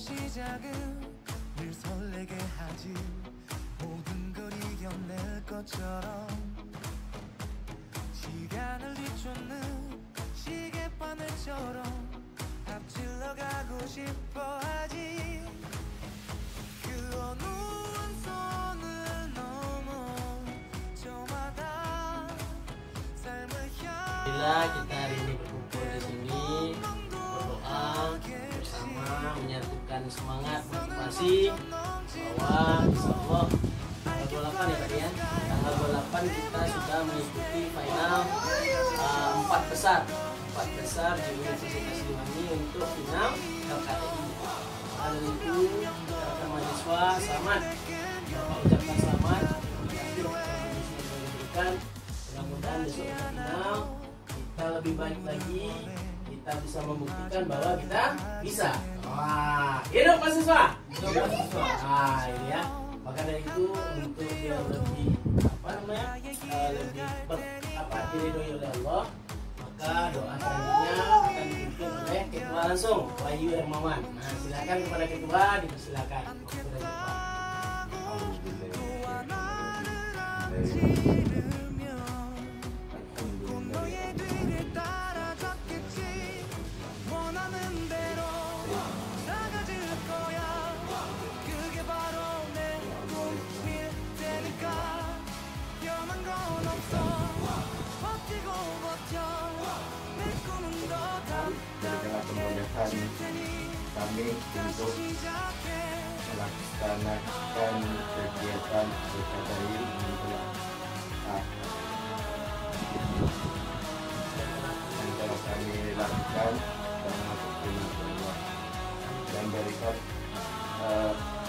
시작은 늘 설레게 하지. 모든 걸 이겨낼 것처럼 시간을 뒤쫓는 시계바늘처럼 앞질러 가고 싶어 하지. 그 어느 원선을 넘어 저마다 삶을 ini berkumpul semangat motivasi bahwa insya Allah tanggal 28 ya tadi ya. Tanggal 28 kita sudah mengikuti final uh, empat besar empat besar di Universitas Liwangi untuk final LKTI Hal itu rekan mahasiswa selamat. Bapak ucapkan selamat. Diberikan mudah-mudahan besok final kita lebih baik lagi kita bisa membuktikan bahwa kita bisa wah hidup mahasiswa hidup mahasiswa ah ini ya. Maka dari itu untuk dia lebih apa namanya eh, lebih ber, apa diridhoi oleh Allah maka doa selanjutnya akan dipimpin oleh ketua langsung Wahyu Hermawan. Nah silakan kepada ketua dipersilakan memudahkan kami untuk melaksanakan kegiatan berkadai menjelang yang telah kami lakukan karena berterima Allah dan berikan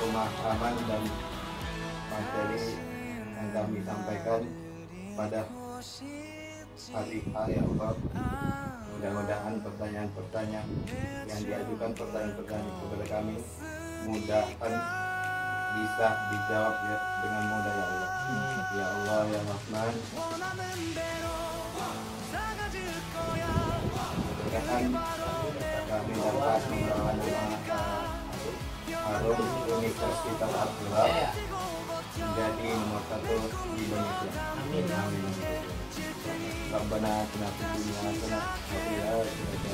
pemahaman dan materi yang kami sampaikan pada hari A ya Allah mudah-mudahan pertanyaan-pertanyaan yang diajukan pertanyaan-pertanyaan kepada kami mudahkan bisa dijawab ya dengan mudah ya Allah ya Allah ya Rahman mudah-mudahan kami dapat membawa harum Universitas Abdullah Amin. amin Rabbana atina fid dunya hasanah wa fil akhirati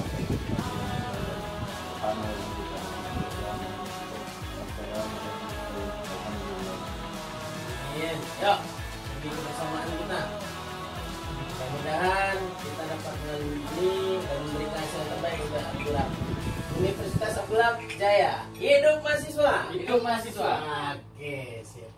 hasanah wa qina Amin. Yuk, lebih kebersamaan kita. Mudah-mudahan kita dapat melalui ini dan memberikan hasil yang terbaik untuk Abdullah. Universitas Abdullah Jaya. Hidup mahasiswa. Hidup mahasiswa. Oke, siap.